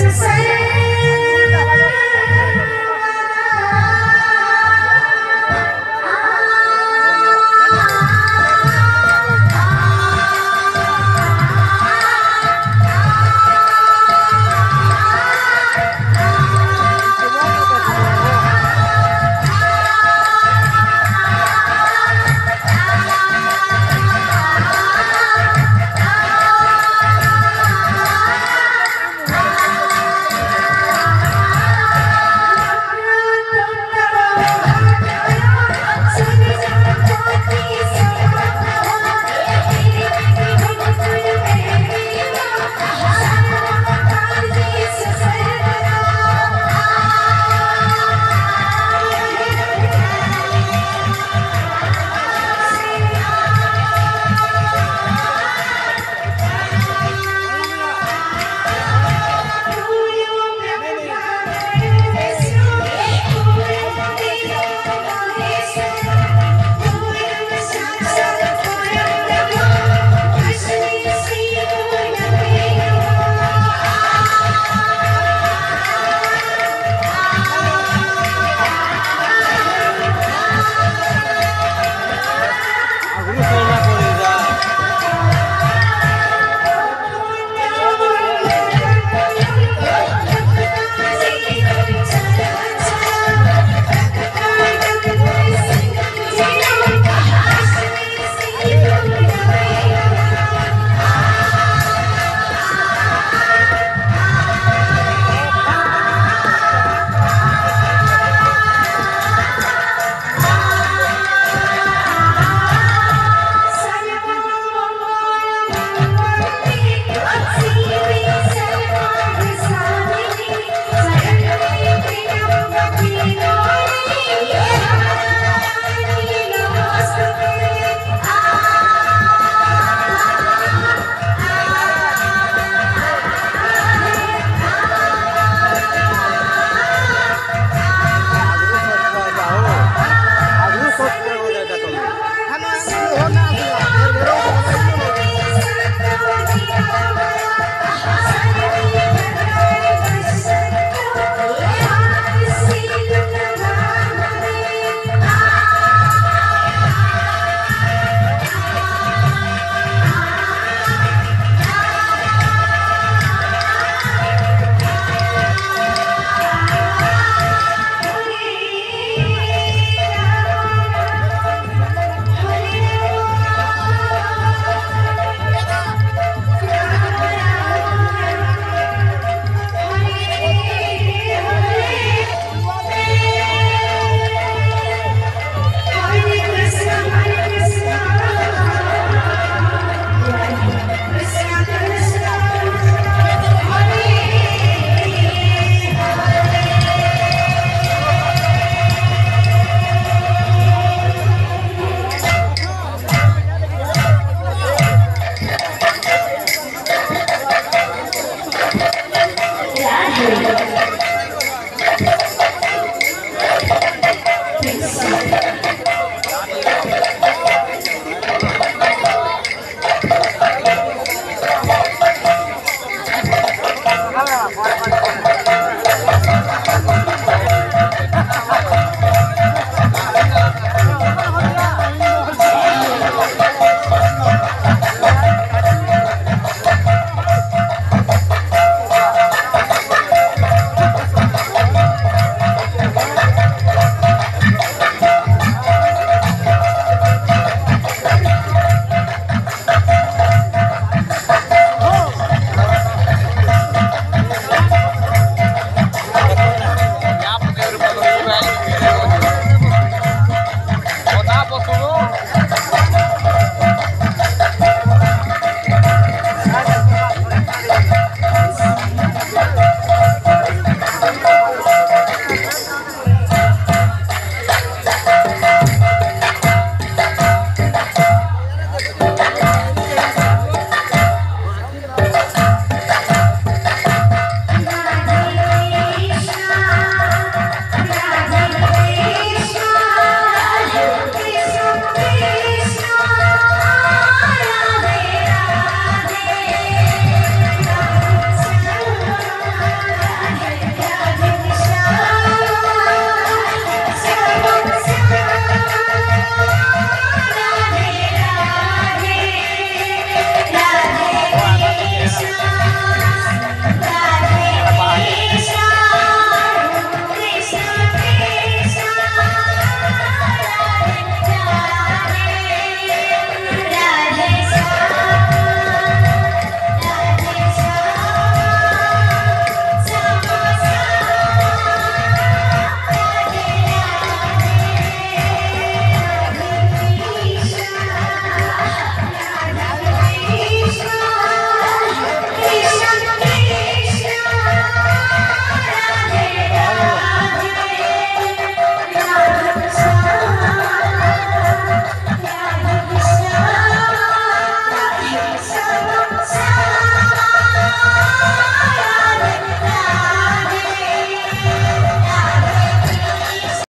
Yes, Radhe